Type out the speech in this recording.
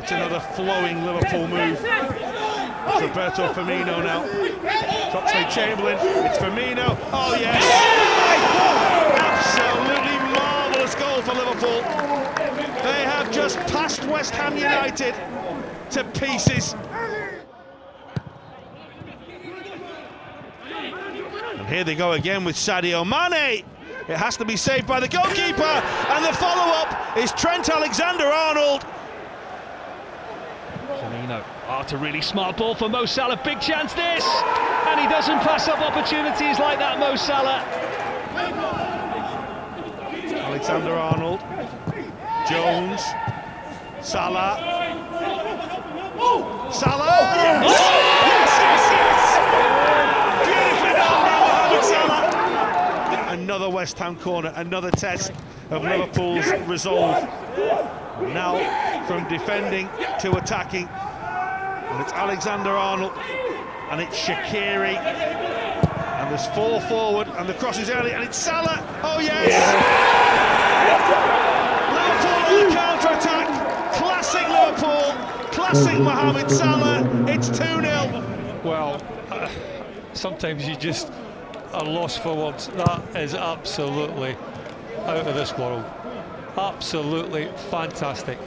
It's another flowing Liverpool move. It's Roberto Firmino now. Oxlade Chamberlain. It's Firmino. Oh yes! Absolutely marvellous goal for Liverpool. They have just passed West Ham United to pieces. And here they go again with Sadio Mane. It has to be saved by the goalkeeper, and the follow-up is Trent Alexander-Arnold. Firmino, oh, it's a really smart ball for Mo Salah, big chance this! And he doesn't pass up opportunities like that, Mo Salah. Alexander-Arnold, Jones, Salah, Salah! Yes! Yes, yes, yes! Mohamed Salah! Another West Ham corner, another test of Liverpool's resolve. Now from defending to attacking. And it's Alexander-Arnold and it's Shaqiri. And there's four forward and the cross is early and it's Salah. Oh yes! Liverpool on the counter-attack. Classic Liverpool. Classic Mohamed Salah. It's 2-0. Well, uh, sometimes you just are lost for words. That is absolutely out of this world. Absolutely fantastic.